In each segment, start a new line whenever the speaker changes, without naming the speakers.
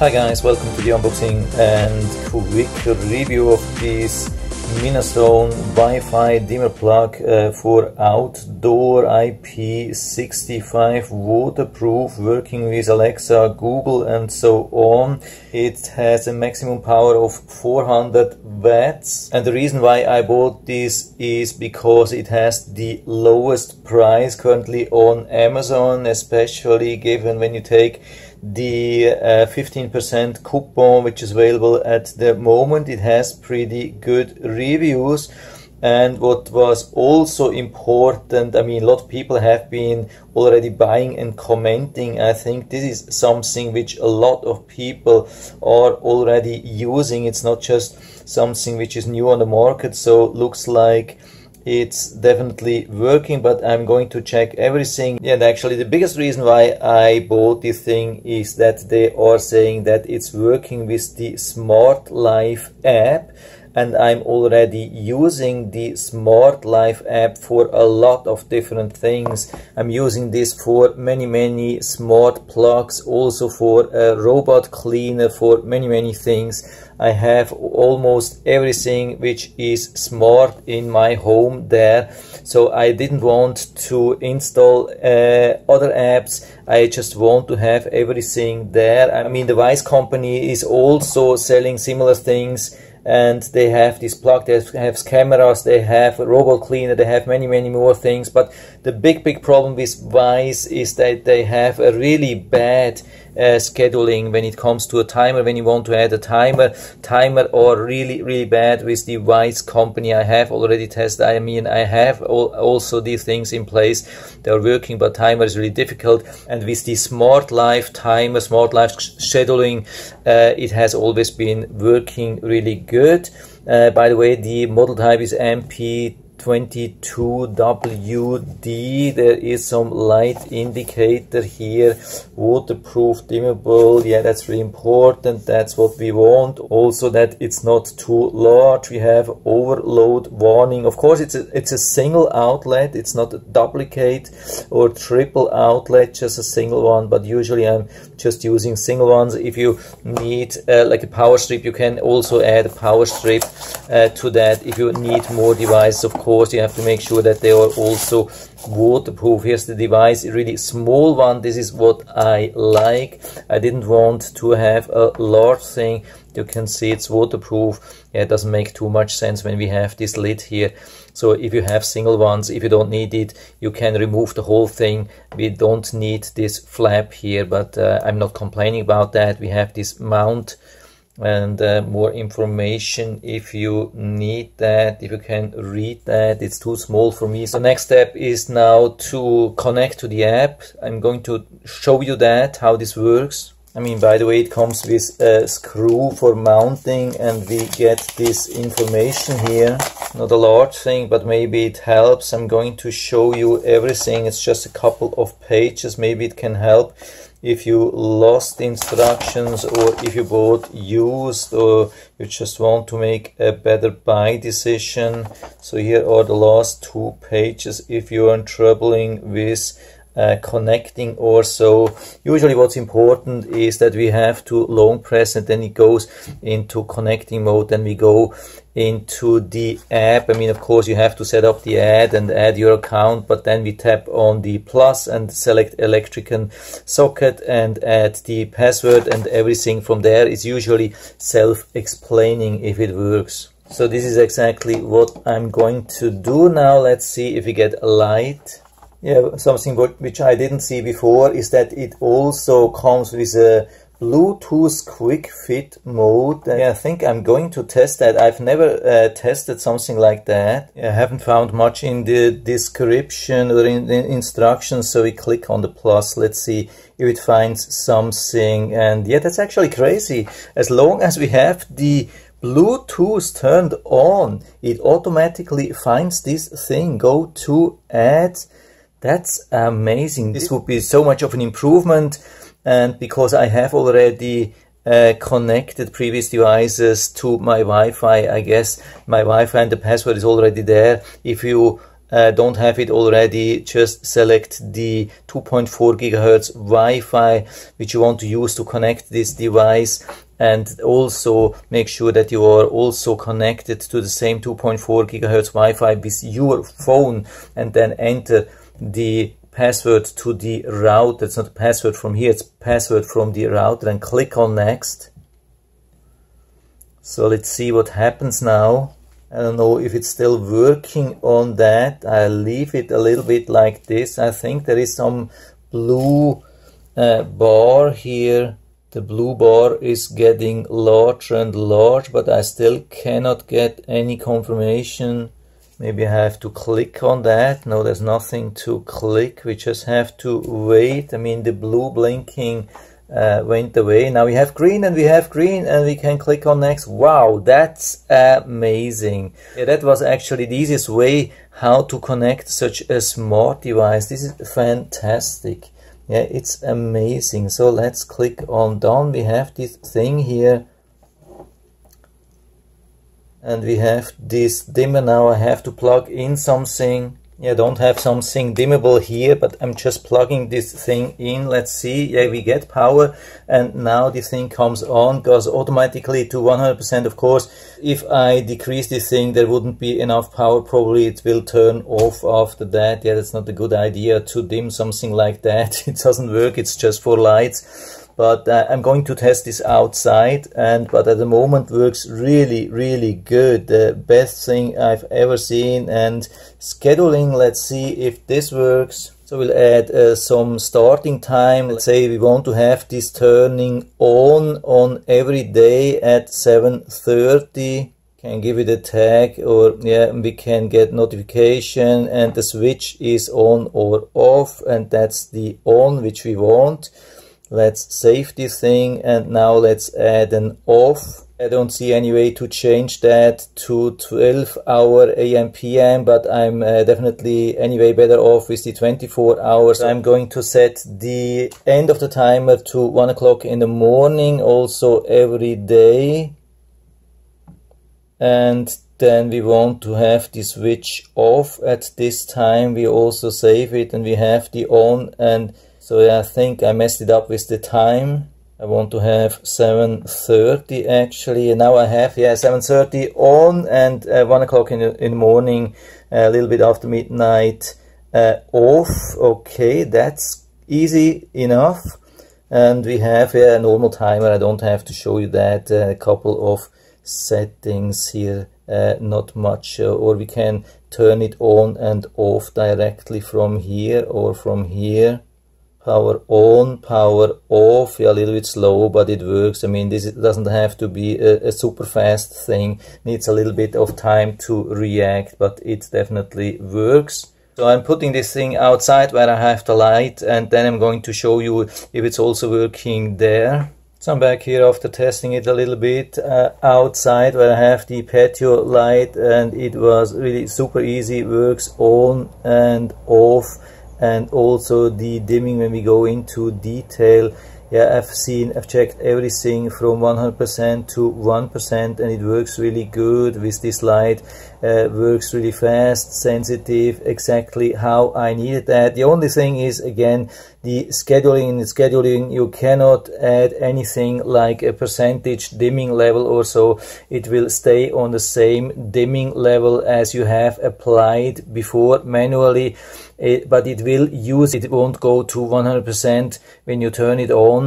Hi guys, welcome to the unboxing and quick review of this Minoston Wi-Fi dimmer plug uh, for outdoor IP65 waterproof working with Alexa, Google and so on. It has a maximum power of 400 watts and the reason why I bought this is because it has the lowest price currently on Amazon especially given when you take the 15% uh, coupon which is available at the moment. It has pretty good reviews. And what was also important i mean a lot of people have been already buying and commenting. I think this is something which a lot of people are already using. It's not just something which is new on the market. So looks like it's definitely working but I'm going to check everything. And actually the biggest reason why I bought this thing is that they are saying that it's working with the Smart Life app and I'm already using the Smart Life app for a lot of different things. I'm using this for many many smart plugs, also for a robot cleaner, for many many things. I have almost everything which is smart in my home there. So I didn't want to install uh, other apps. I just want to have everything there. I mean, the Wyze company is also selling similar things and they have this plug, they have cameras, they have a robot cleaner, they have many, many more things. But the big, big problem with Wyze is that they have a really bad uh, scheduling when it comes to a timer when you want to add a timer. Timer or really really bad with the Wyze company I have. Already tested I mean I have all, also these things in place. They are working but timer is really difficult. And with the smart life timer smart life scheduling uh, it has always been working really good. Uh, by the way the model type is MP 22WD there is some light indicator here. Waterproof dimmable. Yeah that's really important. That's what we want. Also that it's not too large. We have overload warning. Of course it's a it's a single outlet. It's not a duplicate or triple outlet just a single one but usually I'm just using single ones. If you need uh, like a power strip you can also add a power strip uh, to that if you need more devices of course course you have to make sure that they are also waterproof. Here's the device really small one. This is what I like. I didn't want to have a large thing. You can see it's waterproof. Yeah, it doesn't make too much sense when we have this lid here. So if you have single ones if you don't need it you can remove the whole thing. We don't need this flap here but uh, I'm not complaining about that. We have this mount and uh, more information if you need that if you can read that it's too small for me. So next step is now to connect to the app. I'm going to show you that how this works i mean by the way it comes with a screw for mounting and we get this information here. Not a large thing but maybe it helps. I'm going to show you everything. It's just a couple of pages. Maybe it can help if you lost instructions or if you bought used or you just want to make a better buy decision. So here are the last two pages. If you are in troubling with uh, connecting or so usually what's important is that we have to long press and then it goes into connecting mode then we go into the app. I mean, of course, you have to set up the ad and add your account, but then we tap on the plus and select electrical socket and add the password and everything from there is usually self-explaining if it works. So this is exactly what I'm going to do now. Let's see if we get a light. Yeah, something which I didn't see before is that it also comes with a Bluetooth quick fit mode. Yeah, I think I'm going to test that. I've never uh, tested something like that. I haven't found much in the description or in the instructions, so we click on the plus. Let's see if it finds something. And yeah, that's actually crazy. As long as we have the Bluetooth turned on, it automatically finds this thing. Go to add. That's amazing. This would be so much of an improvement and because I have already uh, connected previous devices to my Wi-Fi, I guess my Wi-Fi and the password is already there. If you uh, don't have it already, just select the 2.4 gigahertz Wi-Fi which you want to use to connect this device and also make sure that you are also connected to the same 2.4 gigahertz Wi-Fi with your phone and then enter the password to the route. That's not password from here, it's password from the router and click on next. So let's see what happens now. I don't know if it's still working on that. I'll leave it a little bit like this. I think there is some blue uh, bar here. The blue bar is getting larger and larger, but I still cannot get any confirmation. Maybe I have to click on that. No, there's nothing to click. We just have to wait. I mean, the blue blinking uh, went away. Now we have green and we have green and we can click on next. Wow, that's amazing. Yeah, that was actually the easiest way how to connect such a smart device. This is fantastic. Yeah, it's amazing. So let's click on done. We have this thing here and we have this dimmer now. I have to plug in something yeah, don't have something dimmable here, but I'm just plugging this thing in. Let's see. Yeah, we get power and now this thing comes on, goes automatically to 100%. Of course, if I decrease this thing, there wouldn't be enough power. Probably it will turn off after that. Yeah, that's not a good idea to dim something like that. It doesn't work. It's just for lights but uh, I'm going to test this outside and but at the moment works really really good. The best thing I've ever seen and scheduling let's see if this works. So we'll add uh, some starting time. Let's say we want to have this turning on on every day at 7:30 can give it a tag or yeah we can get notification and the switch is on or off and that's the on which we want Let's save this thing and now let's add an off. I don't see any way to change that to 12 hour AM PM, but I'm uh, definitely anyway better off with the 24 hours. I'm going to set the end of the timer to 1 o'clock in the morning also every day. And then we want to have the switch off at this time. We also save it and we have the on and so I think I messed it up with the time. I want to have 7.30 actually. Now I have, yeah, 7.30 on and uh, 1 o'clock in, the, in the morning, a little bit after midnight uh, off. Okay, that's easy enough. And we have yeah, a normal timer. I don't have to show you that. Uh, a couple of settings here, uh, not much. Uh, or we can turn it on and off directly from here or from here power on, power off, yeah, a little bit slow, but it works. I mean, this doesn't have to be a, a, super fast thing, needs a little bit of time to react, but it definitely works. So I'm putting this thing outside where I have the light, and then I'm going to show you if it's also working there. So I'm back here after testing it a little bit uh, outside where I have the patio light, and it was really super easy, works on and off and also the dimming when we go into detail yeah I've seen I've checked everything from 100% to 1% and it works really good with this light. Uh, works really fast sensitive exactly how I needed that. The only thing is again the scheduling in the scheduling you cannot add anything like a percentage dimming level or so. It will stay on the same dimming level as you have applied before manually it, but it will use it won't go to 100% when you turn it on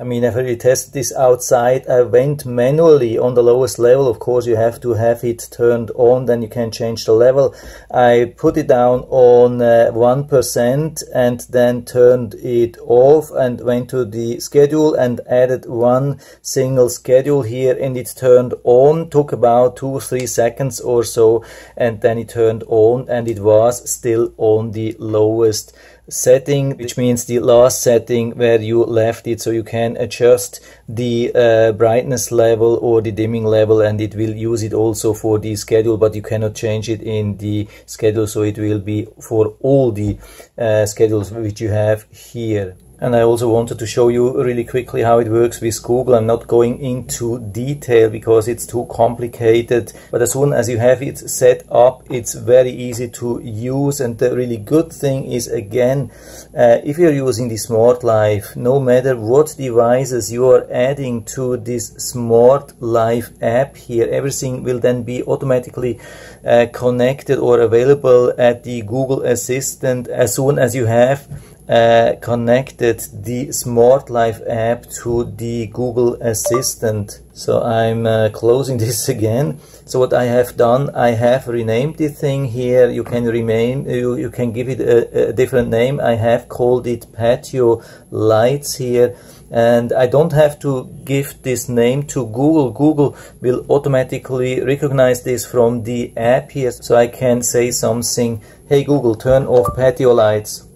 I mean, I've already tested this outside. I went manually on the lowest level. Of course, you have to have it turned on, then you can change the level. I put it down on uh, 1% and then turned it off and went to the schedule and added one single schedule here and it turned on. Took about two or three seconds or so and then it turned on and it was still on the lowest setting, which means the last setting where you left it. So you can adjust the uh, brightness level or the dimming level and it will use it also for the schedule, but you cannot change it in the schedule. So it will be for all the uh, schedules which you have here. And I also wanted to show you really quickly how it works with Google. I'm not going into detail because it's too complicated. But as soon as you have it set up, it's very easy to use. And the really good thing is, again, uh, if you're using the Smart Life, no matter what devices you are adding to this Smart Life app here, everything will then be automatically uh, connected or available at the Google Assistant as soon as you have uh, connected the Smart Life app to the Google Assistant. So I'm uh, closing this again. So what I have done, I have renamed the thing here. You can remain, you, you can give it a, a different name. I have called it Patio Lights here and I don't have to give this name to Google. Google will automatically recognize this from the app here. So I can say something, hey Google, turn off patio lights.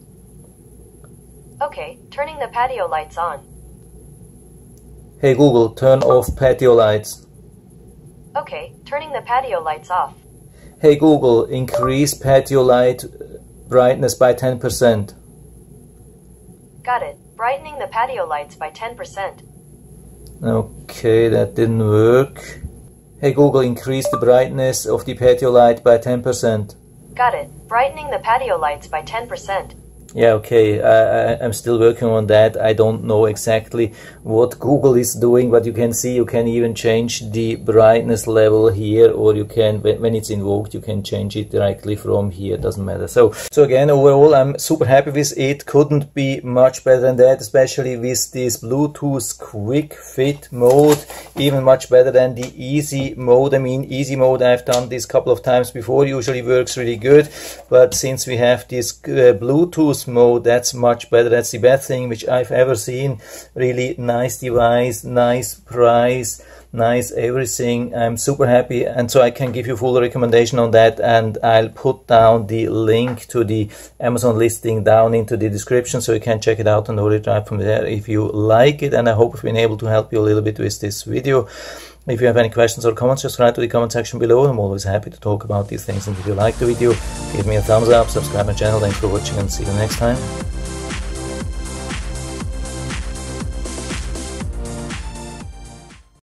Okay, turning the patio lights on.
Hey Google, turn off patio lights.
Okay, turning the patio lights off.
Hey Google, increase patio light uh, brightness by 10%.
Got it. Brightening the patio lights by 10%.
Okay, that didn't work. Hey Google, increase the brightness of the patio light by 10%.
Got it. Brightening the patio lights by 10%.
Yeah, okay. I, am still working on that. I don't know exactly what Google is doing, but you can see you can even change the brightness level here, or you can, when it's invoked, you can change it directly from here. Doesn't matter. So, so again, overall, I'm super happy with it. Couldn't be much better than that, especially with this Bluetooth quick fit mode. Even much better than the easy mode. I mean, easy mode, I've done this couple of times before. Usually works really good, but since we have this uh, Bluetooth mode that's much better. That's the best thing which I've ever seen. Really nice device nice price nice everything. I'm super happy. And so i can give you full recommendation on that and i'll put down the link to the amazon listing down into the description so you can check it out and order it right from there if you like it. And i hope i've been able to help you a little bit with this video if you have any questions or comments, just write to the comment section below. I'm always happy to talk about these things. And if you like the video, give me a thumbs up, subscribe my channel. Thanks for watching and see you next time.